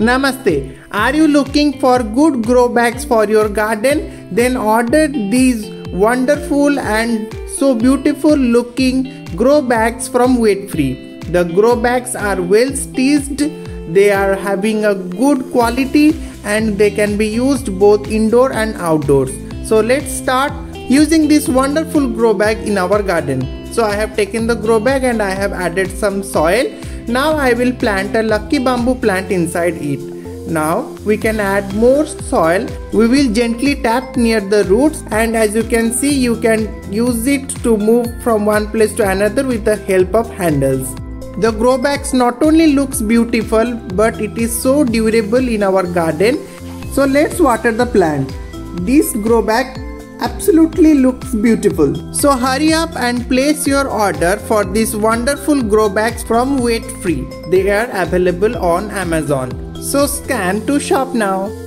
Namaste. Are you looking for good grow bags for your garden? Then order these wonderful and so beautiful looking grow bags from Wet Free. The grow bags are well stitched, they are having a good quality and they can be used both indoor and outdoors. So let's start using this wonderful grow bag in our garden. So I have taken the grow bag and I have added some soil now I will plant a lucky bamboo plant inside it. Now we can add more soil. We will gently tap near the roots and as you can see you can use it to move from one place to another with the help of handles. The grow bags not only looks beautiful but it is so durable in our garden. So let's water the plant. This grow bag absolutely looks beautiful. So hurry up and place your order for these wonderful grow bags from Wet Free. They are available on Amazon. So scan to shop now.